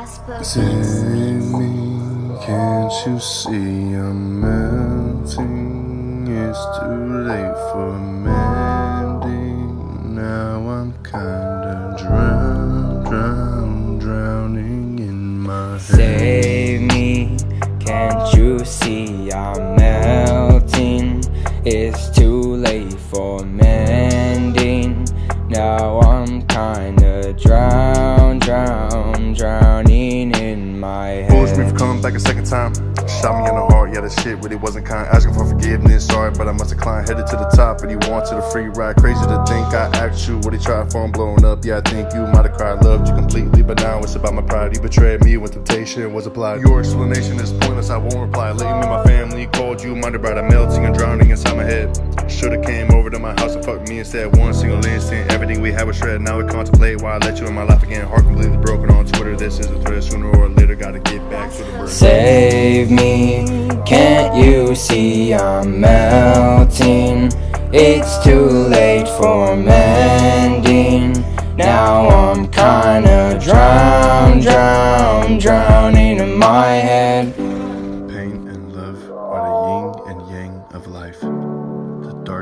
Jasper. Save me, can't you see I'm melting? It's too late for mending. Now I'm kinda drowned, drowned, drowning in my head. Save me, can't you see I'm melting? It's too late for mending. Now I'm kinda drowned, drowned, drowning in Forced me for coming back a second time. Shot me in the heart, yeah, that shit really wasn't kind. Asking for forgiveness, sorry, but I must climbed, headed to the top. And he wanted a free ride. Crazy to think I asked you what he tried for, I'm blowing up. Yeah, I think you might have cried, loved you completely, but now it's about my pride. You betrayed me when temptation was applied. Your explanation is pointless, I won't reply. Letting me, my family called you, mighty bright. I'm melting and drowning inside my head. Should've came over to my house and fucked me instead. One single instant, everything we had was shredded. Now we contemplate why I let you in my life again. Heart completely broken on Twitter. This is a threat. Sooner or later, gotta get back to the bird. Save me, can't you see I'm melting? It's too late for mending. Now I'm kinda drowned, drowned, drowning in my head. Pain and love are the yin and yang of life.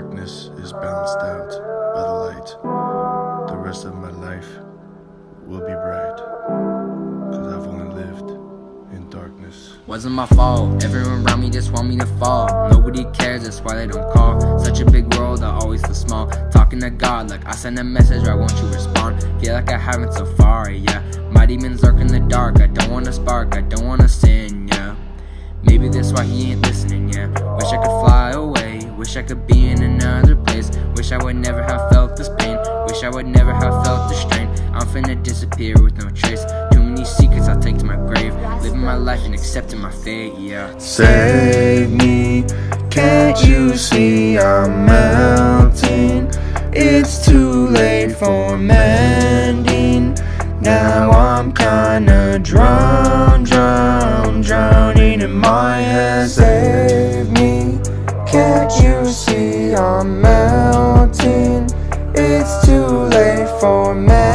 Darkness is balanced out by the light. The rest of my life will be bright. Cause I've only lived in darkness. Wasn't my fault, everyone around me just want me to fall. Nobody cares, that's why they don't call. Such a big world, I always feel small. Talking to God, like I send a message, why won't you respond? Feel like I haven't so far, yeah. My demons lurk in the dark, I don't wanna spark, I don't wanna sin, yeah. Maybe that's why he ain't listening, yeah. Wish I could fly wish I could be in another place. Wish I would never have felt this pain, wish I would never have felt the strain. I'm finna disappear with no trace. Too many secrets I'll take to my grave. Living my life and accepting my fate, yeah. Save me, can't you see I'm melting? It's too late for mending. Now I'm kinda drowned, drowned, you see I'm melting. It's too late for me.